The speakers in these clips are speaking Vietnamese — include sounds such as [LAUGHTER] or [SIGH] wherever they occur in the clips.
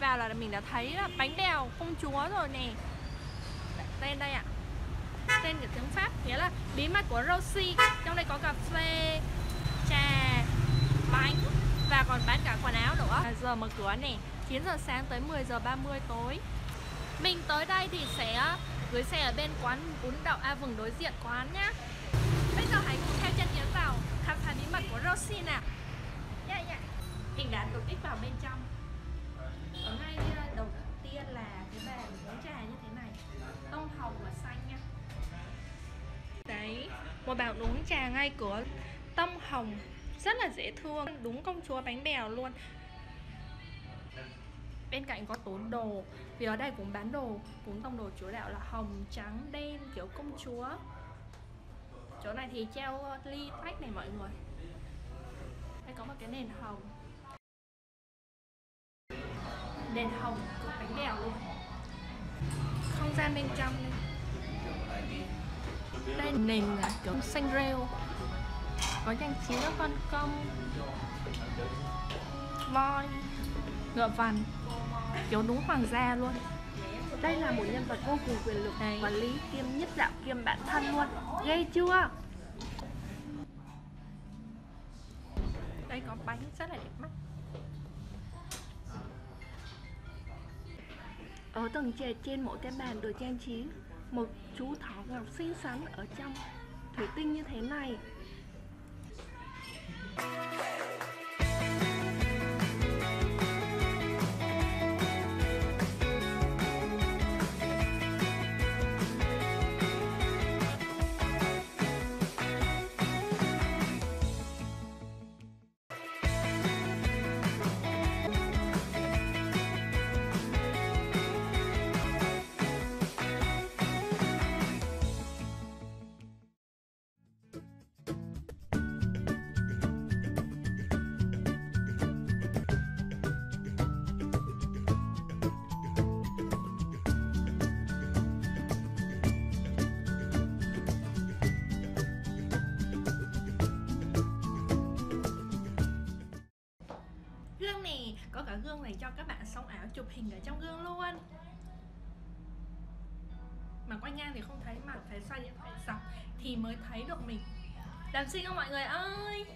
này vào là mình đã thấy là bánh bèo công chúa rồi nè. Tên đây ạ. À. Tên của tiếng Pháp nghĩa là bí mật của Rosie Trong đây có cà phê, trà, bánh và còn bán cả quần áo nữa. À, giờ mở cửa nè. 9 giờ sáng tới 10 giờ 30 tối. Mình tới đây thì sẽ ờ, gửi xe ở bên quán bún đậu A Vừng đối diện quán nhá. Bây giờ hãy cùng theo chân Yến vào khám phá bí mật của Rosie nè. Dạ, dạ. Yeah, yeah. Mình đã đột kích vào bên trong. Một bạn uống trà ngay cửa tông hồng. Rất là dễ thương. Đúng công chúa bánh bèo luôn. Bên cạnh có tốn đồ, vì ở đây cũng bán đồ. Cũng tông đồ chủ đạo là hồng, trắng, đen, kiểu công chúa. Chỗ này thì treo ly tách này mọi người. Đây có một cái nền hồng. Nền hồng cực bánh bèo luôn. Không gian bên trong. này đây nền là kiểu xanh rêu. Có trang trí các con công voi. Ngựa vằn. Kiểu đúng hoàng gia luôn. Đây là một nhân vật vô cùng quyền lực này. quản lý kiêm nhất đạo kiêm bản thân luôn. Ghê chưa? Đây có bánh rất là đẹp mắt. Ở tầng trệt trên mỗi cái bàn được trang trí một chú thỏ ngọc xinh xắn ở trong thủy tinh như thế này. Này cho các bạn sống ảo chụp hình ở trong gương luôn. Mà quay ngang thì không thấy mà phải xoay điện thoại dọc thì mới thấy được mình. Làm xinh không mọi người ơi?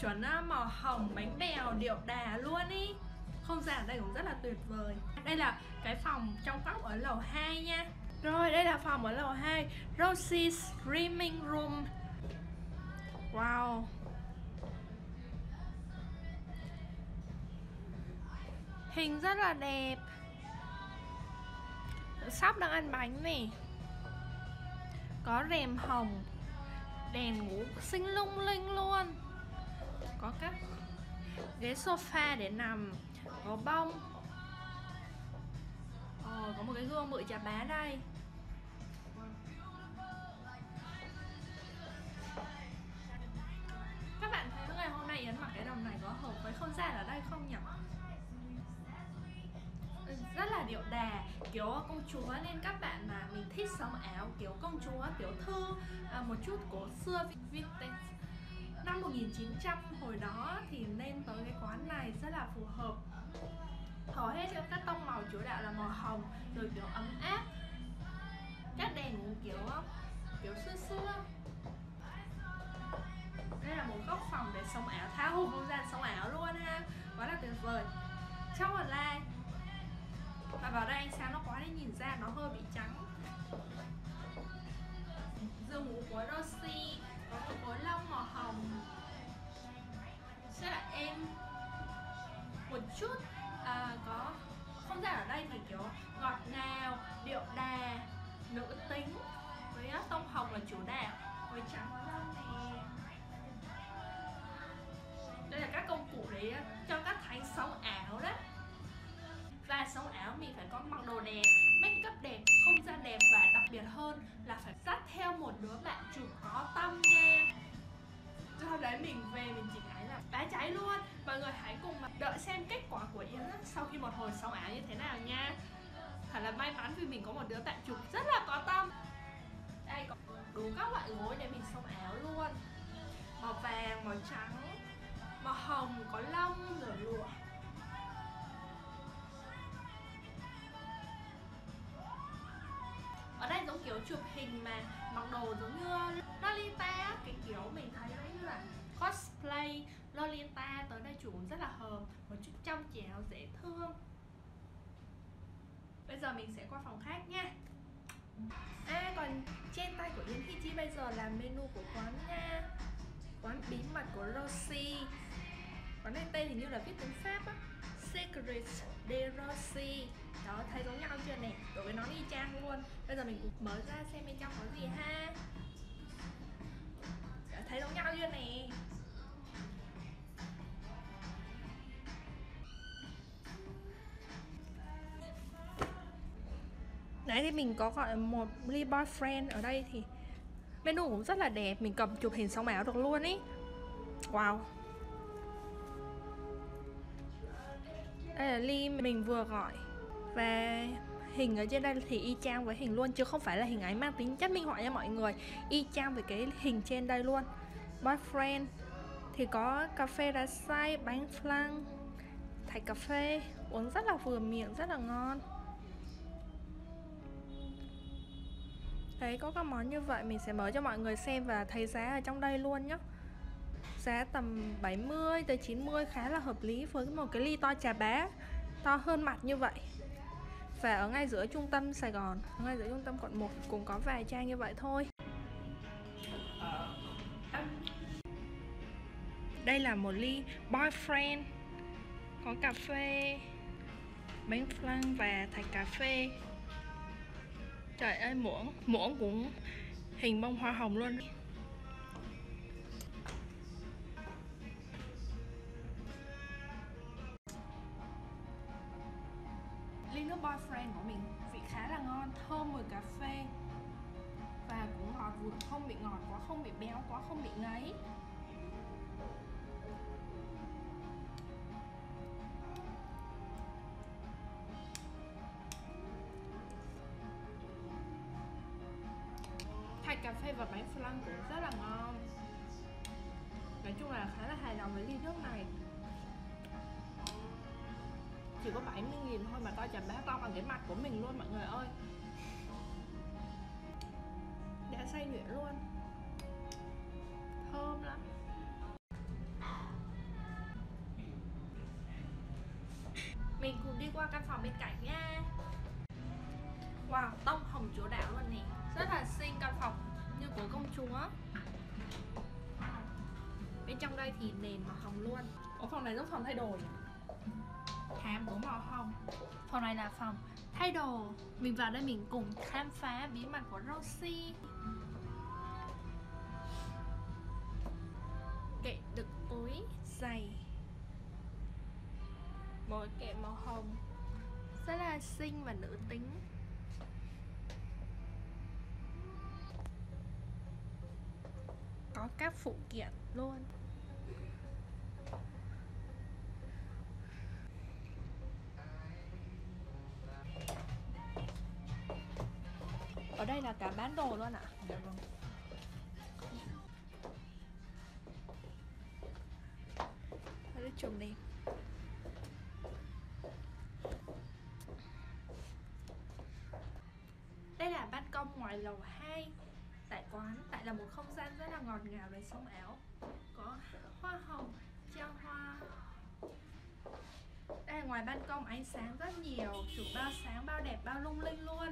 Chuẩn màu hồng, bánh bèo, điệu đà luôn ý. Không gian ở đây cũng rất là tuyệt vời. Đây là cái phòng trong góc ở lầu 2 nha. Rồi, đây là phòng ở lầu 2 Rosie's Dreaming Room. Wow. Hình rất là đẹp. Sóc đang ăn bánh nè Có rèm hồng Đèn ngủ xinh lung linh luôn. Có các ghế sofa để nằm Có bông. Ồ, có một cái gương bự chà bá đây. Các bạn thấy ngày hôm nay Yến mặc cái đồng này có hợp với không gian ở đây không nhỉ? Là điệu đà kiểu công chúa nên các bạn mà mình thích sống áo kiểu công chúa tiểu thư à, một chút cổ xưa vintage. Năm 1900 hồi đó thì nên tới cái quán này rất là phù hợp. Hầu hết các tông màu chủ đạo là màu hồng rồi kiểu ấm áp. Các đèn cũng kiểu kiểu xưa xưa. Đây là một góc phòng để sống ảo tháo hụt không gian sống ảo luôn ha. Quá là tuyệt vời. Trong online và vào đây ánh sáng nó quá nên nhìn ra nó hơi bị trắng. Giường ngủ của Rossi có một gối lông màu hồng. Rất là êm một chút. Và mình phải có mặc đồ đẹp, make up đẹp, không gian đẹp và đặc biệt hơn là phải dắt theo một đứa bạn chụp có tâm nha. Mình về mình chỉ thấy là đá cháy luôn. Mọi người hãy cùng mà đợi xem kết quả của Yến sau khi một hồi xong áo như thế nào nha. Thật là may mắn vì mình có một đứa bạn chụp rất là có tâm. Đây có đủ các loại gối để mình xong áo luôn. Màu vàng, màu trắng, màu hồng, có lông kiểu chụp hình mà mặc đồ giống như Lolita cái kiểu mình thấy giống như là cosplay Lolita tới đây chụp rất là hợp, một chút trong trẻo dễ thương. Bây giờ mình sẽ qua phòng khác nha. À còn trên tay của Yến Thi Chi bây giờ là menu của quán nha. Quán bí mật của Rosie Quán này tên hình như là viết tiếng Pháp á. Secrets de Rosie đó thấy giống nhau chưa này Đối với nó y chang luôn. Bây giờ mình cũng mở ra xem bên trong có gì ha. Đó, Thấy giống nhau chưa này Nãy thì mình có gọi một ly boyfriend ở đây thì menu cũng rất là đẹp. Mình cầm chụp hình xong áo được luôn ý. Wow. Đây là ly mình vừa gọi. Và hình ở trên đây thì y chang với hình luôn Chứ không phải là hình ấy mang tính chất minh họa nha mọi người. Y chang với cái hình trên đây luôn. Boyfriend Thì có cà phê đá xay, bánh flan Thạch cà phê Uống rất là vừa miệng, rất là ngon. Đấy có các món như vậy mình sẽ mở cho mọi người xem và thấy giá ở trong đây luôn nhé Giá tầm 70 tới 90 khá là hợp lý với một cái ly to trà bá To hơn mặt như vậy. Và ở ngay giữa trung tâm Sài Gòn, Ở ngay giữa trung tâm quận 1 cũng có vài trang như vậy thôi. Đây là một ly boyfriend, Có cà phê, Bánh flan và thạch cà phê. Trời ơi, muỗng Muỗng cũng hình bông hoa hồng luôn. Phê và bánh flan cũng rất là ngon. Nói chung là khá là hài lòng với ly nước này. Chỉ có 70 nghìn thôi mà to chả bé to bằng cái mặt của mình luôn mọi người ơi. Đã say nhuyễn luôn. Thơm lắm. Mình cùng đi qua căn phòng bên cạnh nha. Wow, tông hồng chúa đảo luôn nè. Rất là xinh căn phòng như của công chúa. Bên trong đây thì nền màu hồng luôn. Ở phòng này giống phòng thay đồ nhỉ? Thảm cũng màu hồng. Phòng này là phòng thay đồ. Mình vào đây mình cùng khám phá bí mật của Rosie. Kệ đựng túi dày Một kệ màu hồng Rất là xinh và nữ tính có các phụ kiện luôn. Ở đây là cả bán đồ luôn ạ. À? dạ vâng. Đây chùm đi. Rất là sống ảo. Có hoa hồng, treo hoa. Đây ngoài ban công ánh sáng rất nhiều. Chụp bao sáng, bao đẹp, bao lung linh luôn.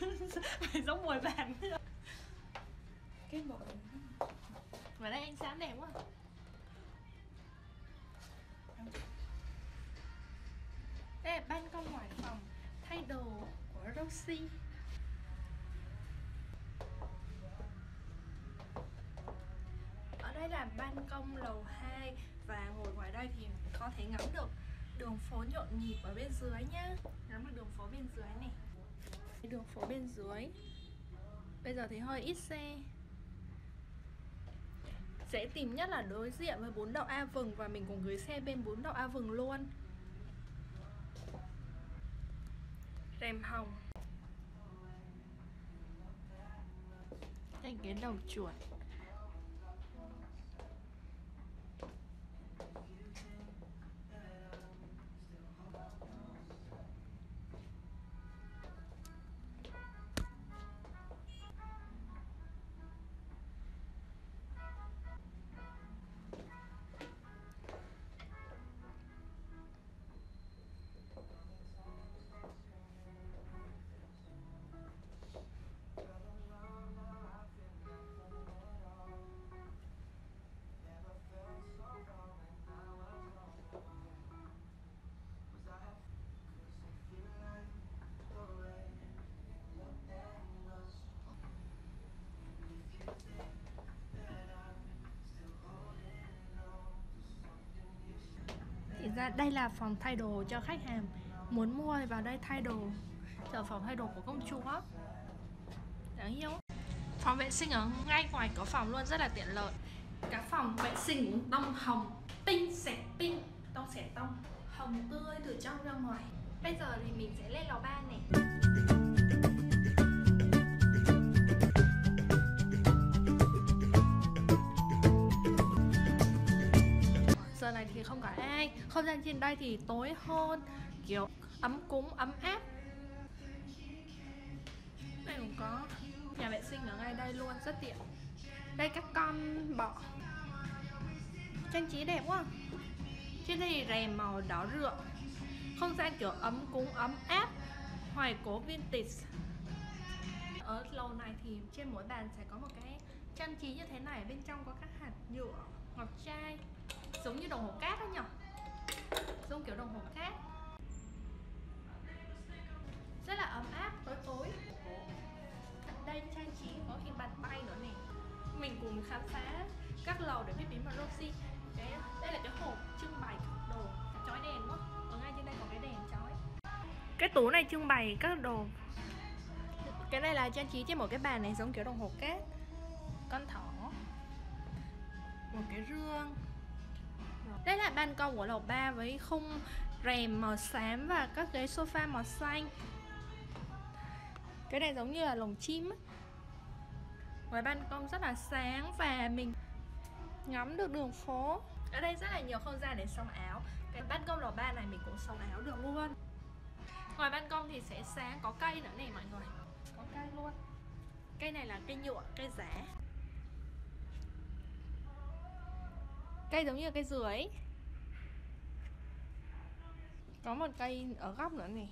[LAUGHS] Phải giống mùi vàng à? cái bộ và đây ánh sáng đẹp quá. Đây là ban công ngoài phòng, thay đồ của Rosie đây là ban công lầu 2 và ngồi ngoài đây thì có thể ngắm được đường phố nhộn nhịp ở bên dưới nhá. Ngắm được đường phố bên dưới này. Đường phố bên dưới. Bây giờ thì hơi ít xe. Dễ tìm nhất là đối diện với bốn đậu A Vừng và mình cũng gửi xe bên bốn đậu A Vừng luôn. Rèm hồng. Thành cái đầu chuột. Ra đây là phòng thay đồ cho khách hàng muốn mua thì vào đây thay đồ. Chờ phòng thay đồ của công chúa. Đáng yêu. Phòng vệ sinh ở ngay ngoài cửa phòng luôn, rất là tiện lợi. Cả phòng vệ sinh cũng tông hồng, pink xẹt pink tông xẹt tông. Hồng tươi từ trong ra ngoài. Bây giờ thì mình sẽ lên lò ba này giờ này thì không có ai. Không gian trên đây thì tối hơn, kiểu ấm cúng, ấm áp. Đây cũng có nhà vệ sinh ở ngay đây luôn, rất tiện. Đây các con bọ trang trí đẹp quá. Trên đây rèm màu đỏ rượu. Không gian kiểu ấm cúng, ấm áp. Hoài cố vintage. Ở lầu này thì trên mỗi bàn sẽ có một cái trang trí như thế này, bên trong có các hạt nhựa, ngọc trai giống như đồng hồ cát đó nhỉ? Giống kiểu đồng hồ cát. Rất là ấm áp tối tối. Đây trang trí có hình bàn tay nữa nè. Mình cùng khám phá các lầu để biết bí mật Roxy cái đây là cái hộp trưng bày đồ chói đèn quá ở ngay trên đây có cái đèn chói. Cái tủ này trưng bày các đồ. Cái này là trang trí trên một cái bàn này giống kiểu đồng hồ cát. Con thỏ. Một cái rương đây là ban công của lầu 3 với khung rèm màu xám và các ghế sofa màu xanh. Cái này giống như là lồng chim Ngoài ban công rất là sáng và mình ngắm được đường phố. Ở đây rất là nhiều không gian để xông áo. Cái ban công lầu 3 này mình cũng xông áo được luôn. Ngoài ban công thì sẽ sáng có cây nữa này mọi người. Có cây luôn. Cây này là cây nhựa, cây giả. Cây giống như cây dừa ấy. Có một cây ở góc nữa này.